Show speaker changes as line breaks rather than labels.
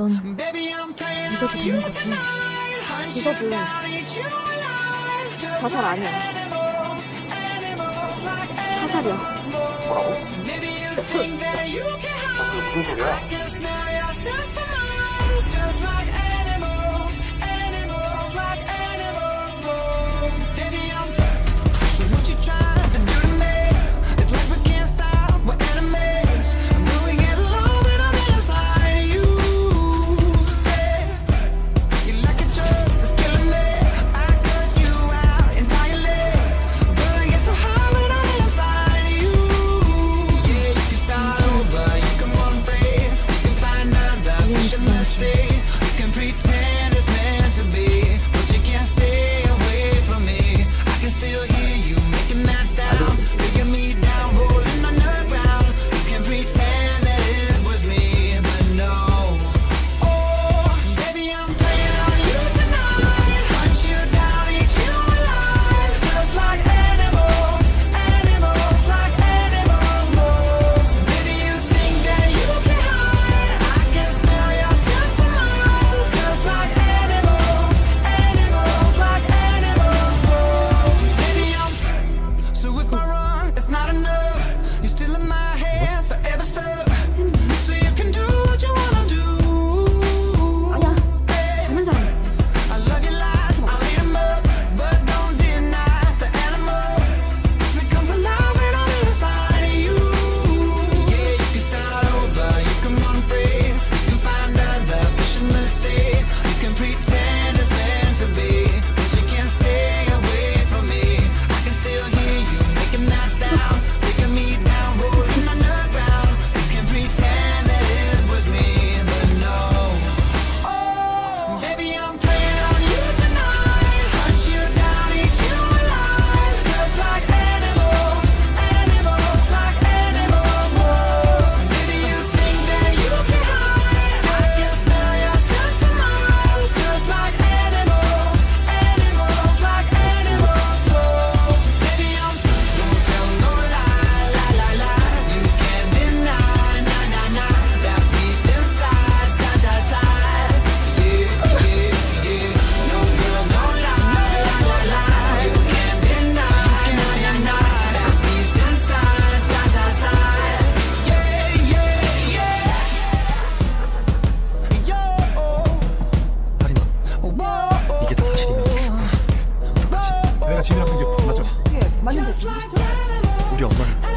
넌 믿어도 되는 거지?
믿어도 자살 아니야. 사살이야.
뭐라고? 아, 그게 무슨 소리야?
Pretend
이게 다 사실이면 어떡하지?
내가 진이랑 생겼 맞죠?
그게 맞는데?
우리 엄마는